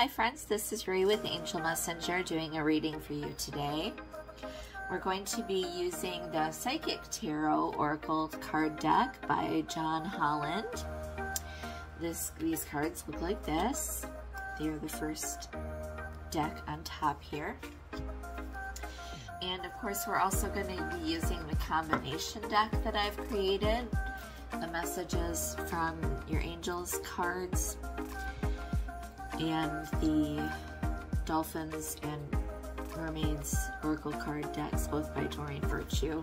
Hi friends, this is Ree with Angel Messenger doing a reading for you today. We're going to be using the Psychic Tarot Oracle card deck by John Holland. This, These cards look like this. They are the first deck on top here. And of course, we're also going to be using the combination deck that I've created. The messages from your angels cards and the Dolphins and Mermaids Oracle card decks, both by Doreen Virtue.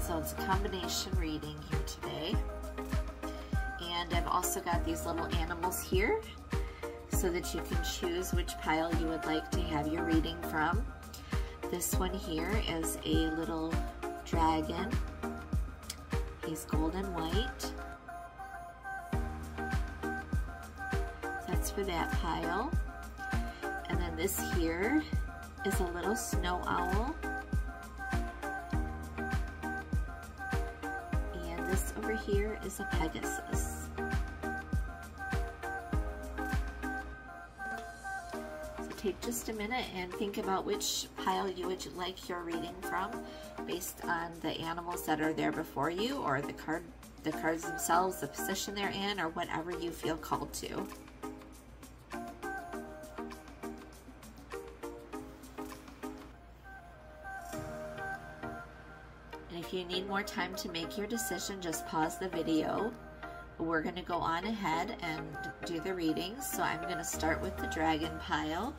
So it's a combination reading here today. And I've also got these little animals here so that you can choose which pile you would like to have your reading from. This one here is a little dragon. He's golden white. That pile. And then this here is a little snow owl. And this over here is a Pegasus. So take just a minute and think about which pile you would like your reading from based on the animals that are there before you or the card the cards themselves, the position they're in, or whatever you feel called to. If you need more time to make your decision, just pause the video. We're going to go on ahead and do the readings. So I'm going to start with the dragon pile.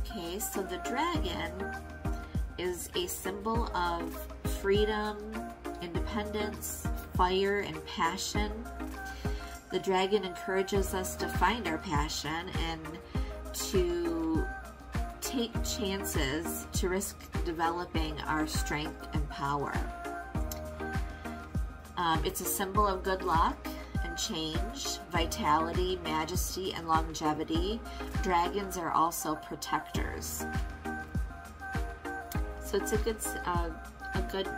Okay, so the dragon is a symbol of freedom, independence, fire, and passion. The dragon encourages us to find our passion and to take chances to risk developing our strength and power. Um, it's a symbol of good luck and change, vitality, majesty, and longevity. Dragons are also protectors. So it's a good, uh, a good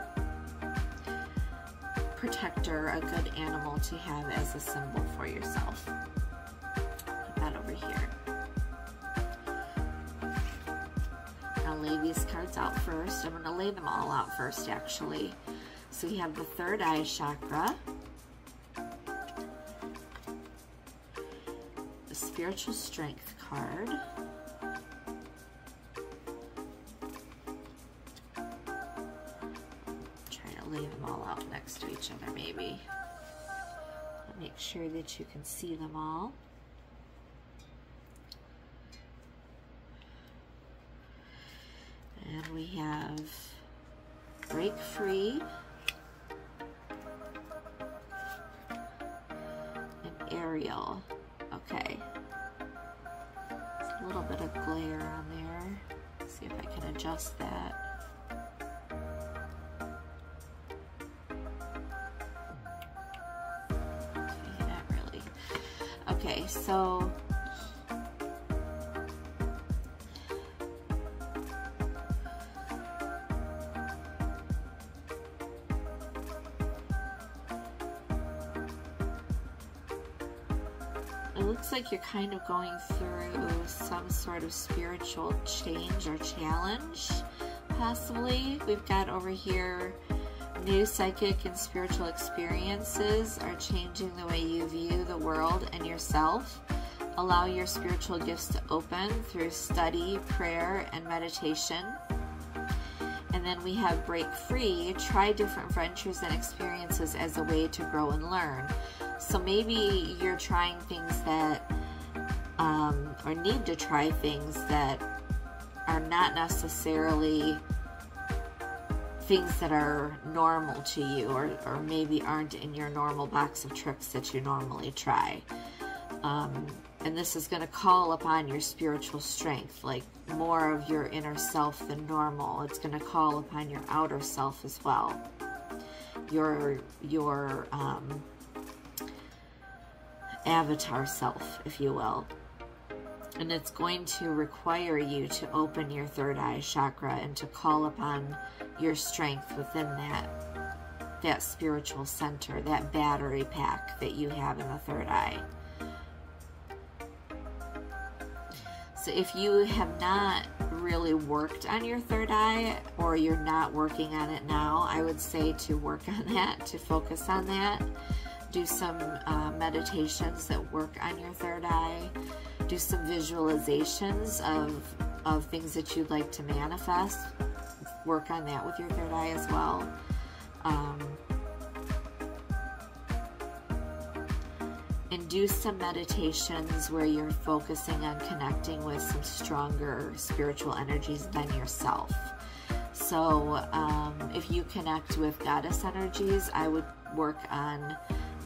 protector, a good animal to have as a symbol for yourself. Put that over here. I'll lay these cards out first. I'm going to lay them all out first, actually. So we have the third eye chakra, the spiritual strength card, lay them all out next to each other maybe. Make sure that you can see them all. And we have break free and Ariel. Okay. a little bit of glare on there. Let's see if I can adjust that. Okay, so it looks like you're kind of going through some sort of spiritual change or challenge, possibly. We've got over here New psychic and spiritual experiences are changing the way you view the world and yourself. Allow your spiritual gifts to open through study, prayer, and meditation. And then we have break free. Try different ventures and experiences as a way to grow and learn. So maybe you're trying things that, um, or need to try things that are not necessarily things that are normal to you or, or maybe aren't in your normal box of tricks that you normally try. Um, and this is going to call upon your spiritual strength, like more of your inner self than normal. It's going to call upon your outer self as well. Your, your, um, avatar self, if you will. And it's going to require you to open your third eye chakra and to call upon your strength within that that spiritual center, that battery pack that you have in the third eye. So if you have not really worked on your third eye or you're not working on it now, I would say to work on that, to focus on that. Do some uh, meditations that work on your third eye. Do some visualizations of, of things that you'd like to manifest. Work on that with your third eye as well. Um, and do some meditations where you're focusing on connecting with some stronger spiritual energies than yourself. So, um, if you connect with goddess energies, I would work on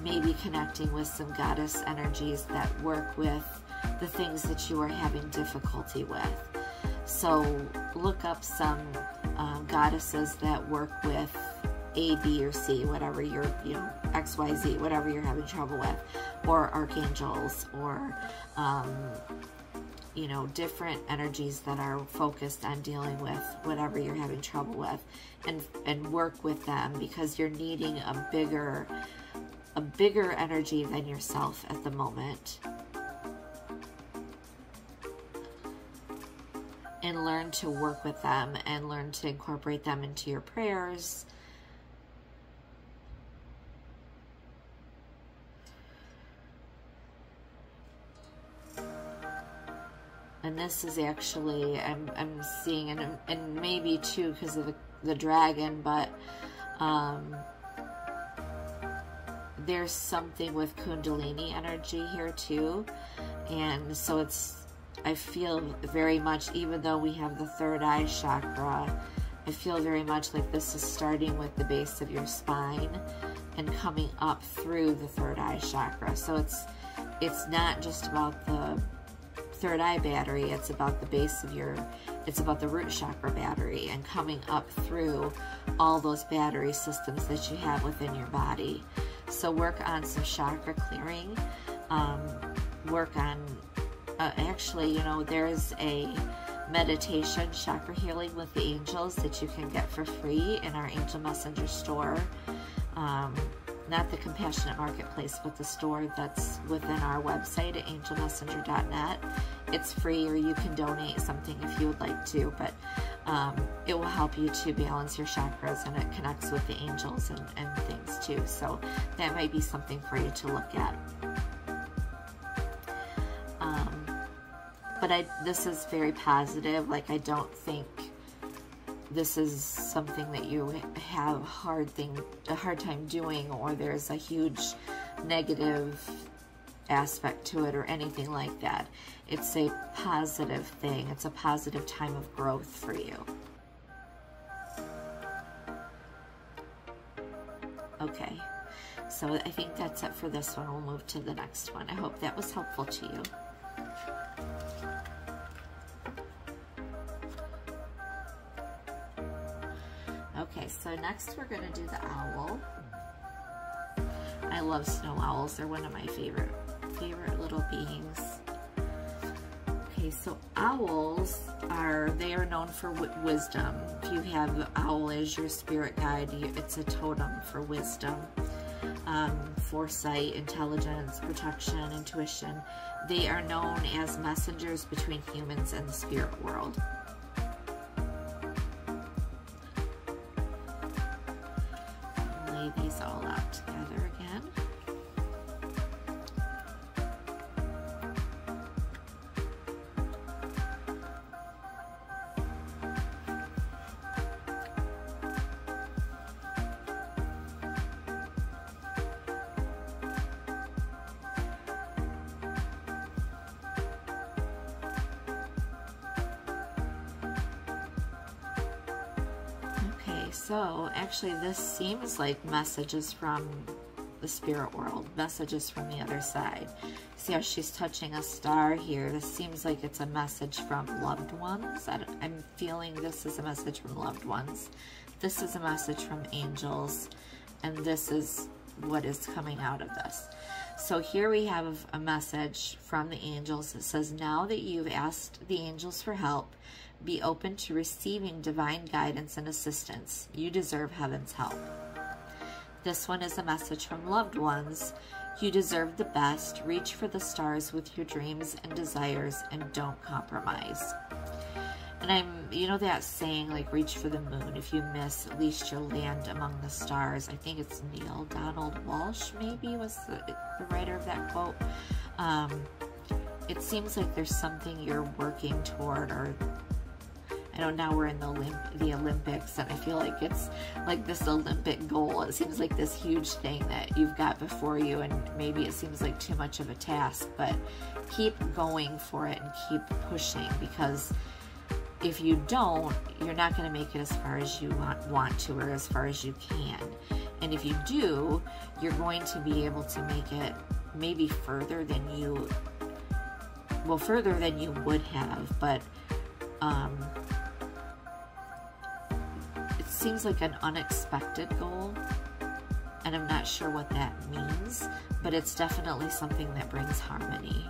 maybe connecting with some goddess energies that work with the things that you are having difficulty with. So, look up some um, goddesses that work with A, B, or C, whatever you're, you know, X, Y, Z, whatever you're having trouble with or archangels or um, you know different energies that are focused on dealing with whatever you're having trouble with and and work with them because you're needing a bigger a bigger energy than yourself at the moment and learn to work with them and learn to incorporate them into your prayers. And this is actually I'm, I'm seeing and, and maybe too because of the, the dragon but um, there's something with kundalini energy here too. And so it's I feel very much even though we have the third eye chakra I feel very much like this is starting with the base of your spine and coming up through the third eye chakra so it's it's not just about the third eye battery, it's about the base of your, it's about the root chakra battery and coming up through all those battery systems that you have within your body. So work on some chakra clearing, um, work on, uh, actually, you know, there's a meditation, chakra healing with the angels that you can get for free in our Angel Messenger store. Um, not the Compassionate Marketplace, but the store that's within our website at angelmessenger.net. It's free, or you can donate something if you would like to, but um, it will help you to balance your chakras and it connects with the angels and, and things too. So that might be something for you to look at. But I, this is very positive. Like, I don't think this is something that you have hard thing a hard time doing or there's a huge negative aspect to it or anything like that. It's a positive thing. It's a positive time of growth for you. Okay, so I think that's it for this one. We'll move to the next one. I hope that was helpful to you. Next we're to do the owl. I love snow owls. They're one of my favorite, favorite little beings. Okay, so owls are, they are known for wisdom. If you have owl as your spirit guide, it's a totem for wisdom, um, foresight, intelligence, protection, intuition. They are known as messengers between humans and the spirit world. these all out. So actually this seems like messages from the spirit world, messages from the other side. See how she's touching a star here? This seems like it's a message from loved ones. I am feeling this is a message from loved ones. This is a message from angels. And this is what is coming out of this. so here we have a message from the angels that says, Now that you've asked the angels for help, be open to receiving divine guidance and assistance. You deserve heaven's help. This one is a message from loved ones. You deserve the best. Reach for the stars with your dreams and desires and don't compromise. And I'm, you know, that saying, like, reach for the moon. If you miss, at least you'll land among the stars. I think it's Neale Donald Walsch, maybe, was the, the writer of that quote. Um, it seems like there's something you're working toward or I know now we're in the, Olymp the Olympics and I feel like it's like this Olympic goal. It seems like this huge thing that you've got before you and maybe it seems like too much of a task, but keep going for it and keep pushing because if you don't, you're not going to make it as far as you want, want to or as far as you can. And if you do, you're going to be able to make it maybe further than you, well, further than you would have, but um, seems like an unexpected goal, and I'm not sure what that means, but it's definitely something that brings harmony.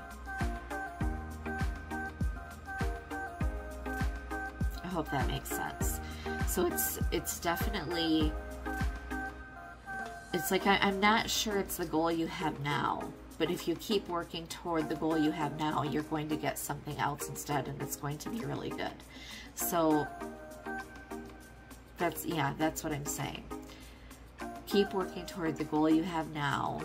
I hope that makes sense. So it's it's definitely it's like I, I'm not sure it's the goal you have now, but if you keep working toward the goal you have now, you're going to get something else instead, and it's going to be really good. So that's, yeah, that's what I'm saying. Keep working toward the goal you have now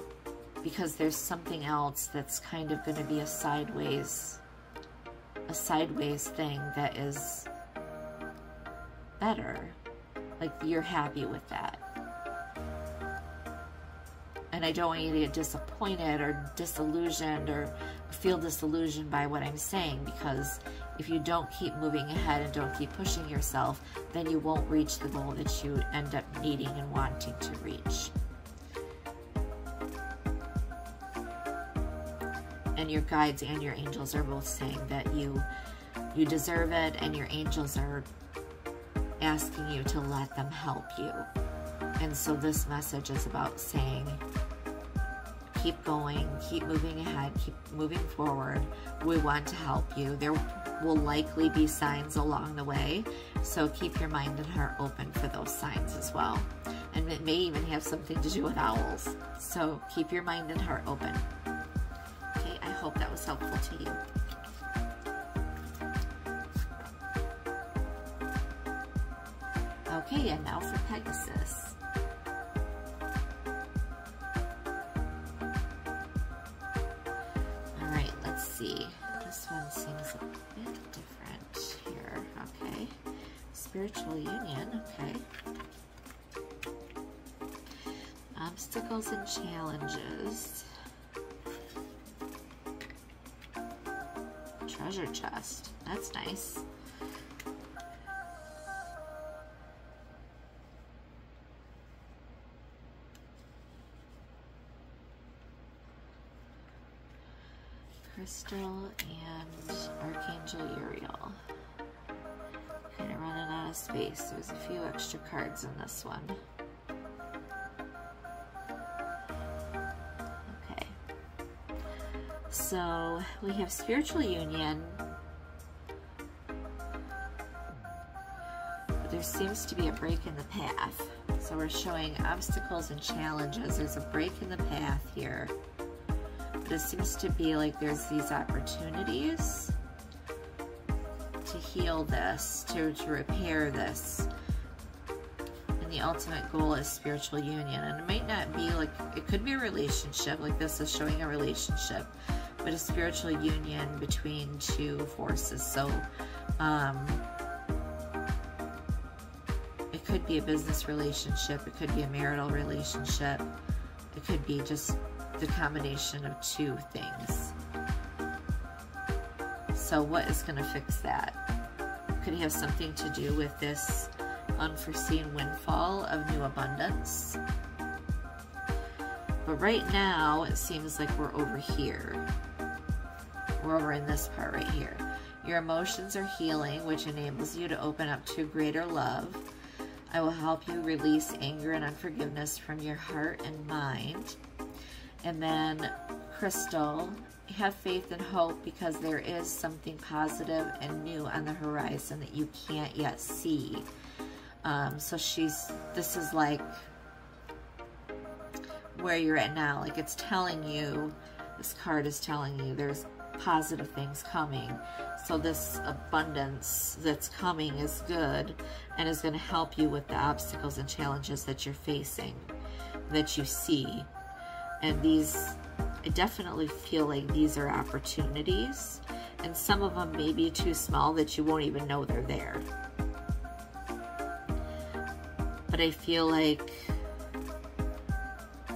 because there's something else that's kind of going to be a sideways, a sideways thing that is better. Like you're happy with that. And I don't want you to get disappointed or disillusioned or feel disillusioned by what I'm saying because if you don't keep moving ahead and don't keep pushing yourself, then you won't reach the goal that you end up needing and wanting to reach. And your guides and your angels are both saying that you you deserve it and your angels are asking you to let them help you. And so this message is about saying keep going, keep moving ahead, keep moving forward. We want to help you. There will likely be signs along the way, so keep your mind and heart open for those signs as well. And it may even have something to do with owls. So keep your mind and heart open. Okay, I hope that was helpful to you. Okay, and now for Pegasus. Spiritual union, okay. Obstacles and challenges. Treasure chest, that's nice. Of space. There's a few extra cards in this one. Okay. So we have spiritual union. There seems to be a break in the path. So we're showing obstacles and challenges. There's a break in the path here. But it seems to be like there's these opportunities heal this, to, to repair this. And the ultimate goal is spiritual union. And it might not be like, it could be a relationship, like this is showing a relationship, but a spiritual union between two forces. So, um, it could be a business relationship, it could be a marital relationship, it could be just the combination of two things. So what is going to fix that? Could have something to do with this unforeseen windfall of new abundance? But right now, it seems like we're over here. We're over in this part right here. Your emotions are healing, which enables you to open up to greater love. I will help you release anger and unforgiveness from your heart and mind. And then crystal, have faith and hope because there is something positive and new on the horizon that you can't yet see. Um, so she's, this is like where you're at now. Like it's telling you, this card is telling you there's positive things coming. So this abundance that's coming is good and is going to help you with the obstacles and challenges that you're facing, that you see. And these, I definitely feel like these are opportunities. And some of them may be too small that you won't even know they're there. But I feel like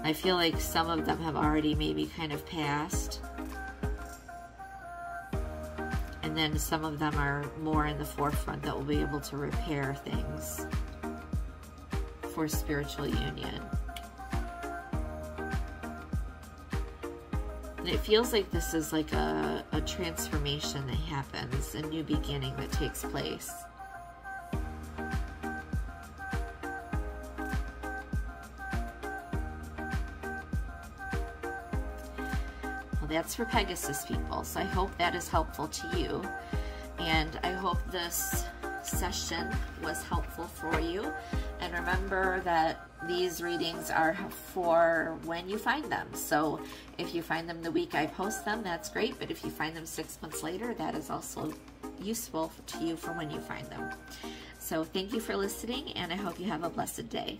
I feel like some of them have already maybe kind of passed. And then some of them are more in the forefront that will be able to repair things for spiritual union. And it feels like this is like a, a transformation that happens, a new beginning that takes place. Well, that's for Pegasus people. So I hope that is helpful to you. And I hope this session was helpful for you. And remember that these readings are for when you find them. So if you find them the week I post them, that's great. But if you find them six months later, that is also useful to you for when you find them. So thank you for listening, and I hope you have a blessed day.